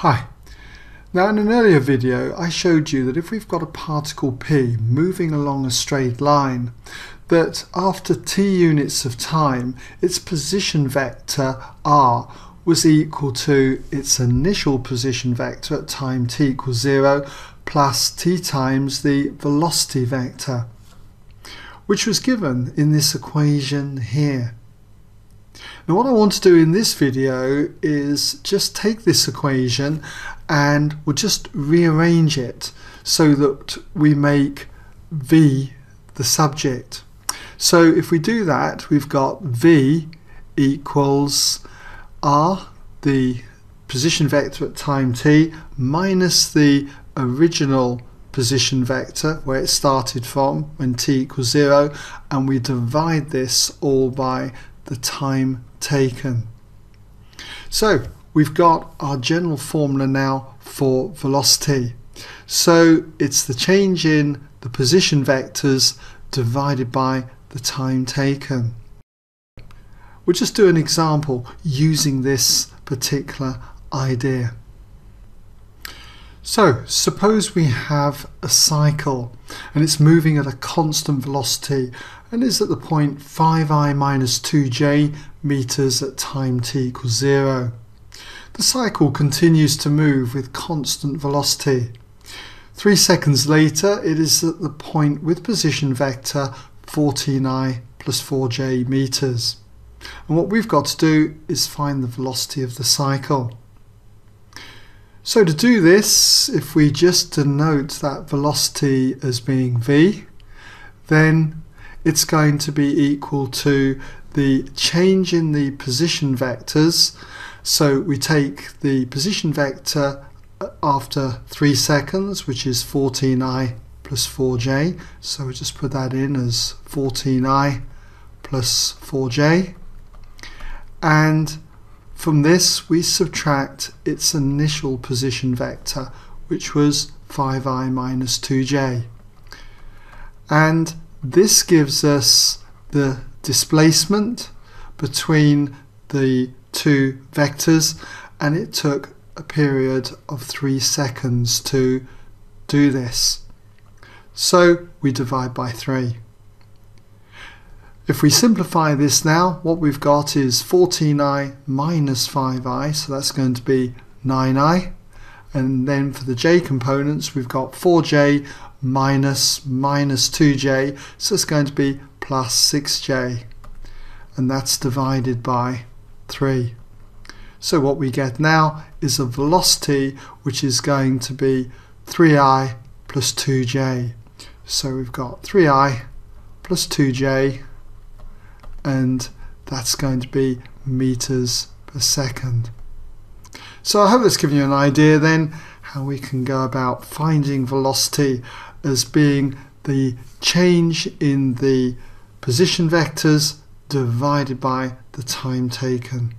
Hi. Now in an earlier video I showed you that if we've got a particle p moving along a straight line that after t units of time its position vector r was equal to its initial position vector at time t equals 0 plus t times the velocity vector which was given in this equation here. Now what I want to do in this video is just take this equation and we'll just rearrange it so that we make v the subject. So if we do that we've got v equals r the position vector at time t minus the original position vector where it started from when t equals 0 and we divide this all by the time taken. So we've got our general formula now for velocity. So it's the change in the position vectors divided by the time taken. We'll just do an example using this particular idea. So suppose we have a cycle and it's moving at a constant velocity and is at the point 5i minus 2j meters at time t equals 0. The cycle continues to move with constant velocity. Three seconds later it is at the point with position vector 14i plus 4j meters. And what we've got to do is find the velocity of the cycle. So to do this, if we just denote that velocity as being v, then it's going to be equal to the change in the position vectors. So we take the position vector after 3 seconds, which is 14i plus 4j. So we just put that in as 14i plus 4j. And from this we subtract its initial position vector which was 5i minus 2j and this gives us the displacement between the two vectors and it took a period of 3 seconds to do this. So we divide by 3. If we simplify this now, what we've got is 14i minus 5i, so that's going to be 9i. And then for the j components, we've got 4j minus minus 2j, so it's going to be plus 6j. And that's divided by 3. So what we get now is a velocity which is going to be 3i plus 2j. So we've got 3i plus 2j and that's going to be meters per second. So I hope that's given you an idea then how we can go about finding velocity as being the change in the position vectors divided by the time taken.